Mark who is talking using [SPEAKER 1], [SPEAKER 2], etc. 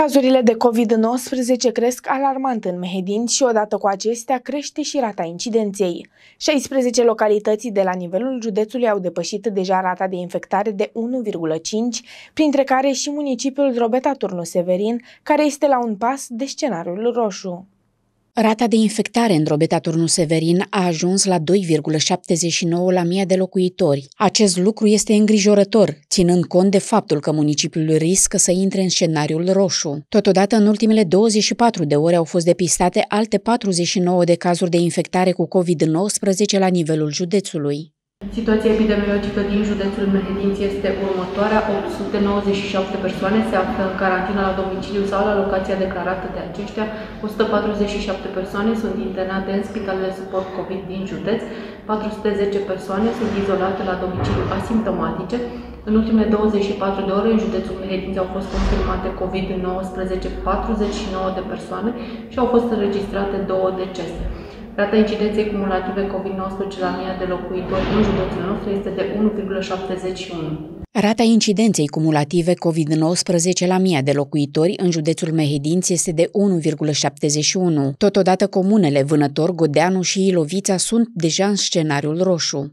[SPEAKER 1] Cazurile de COVID-19 cresc alarmant în Mehedin și odată cu acestea crește și rata incidenței. 16 localități de la nivelul județului au depășit deja rata de infectare de 1,5, printre care și municipiul Drobeta Turnu Severin, care este la un pas de scenariul roșu.
[SPEAKER 2] Rata de infectare în Drobeta Turnu Severin a ajuns la 2,79 la mie de locuitori. Acest lucru este îngrijorător, ținând cont de faptul că municipiul riscă să intre în scenariul roșu. Totodată, în ultimele 24 de ore au fost depistate alte 49 de cazuri de infectare cu COVID-19 la nivelul județului.
[SPEAKER 3] Situația epidemiologică din județul Mehedinți este următoarea. 897 persoane se află în carantină la domiciliu sau la locația declarată de aceștia. 147 persoane sunt internate în spitalele suport COVID din județ. 410 persoane sunt izolate la domiciliu asimptomatice. În ultimele 24 de ore, în județul Mehedinți au fost confirmate COVID-19 49 de persoane și au fost înregistrate două decese. Rata incidenței cumulative COVID-19 la mie de locuitori în județul nostru este de 1,71.
[SPEAKER 2] Rata incidenței cumulative COVID-19 la mie de locuitori în județul Mehedinți este de 1,71. Totodată comunele Vânător, Godeanu și Ilovița sunt deja în scenariul roșu.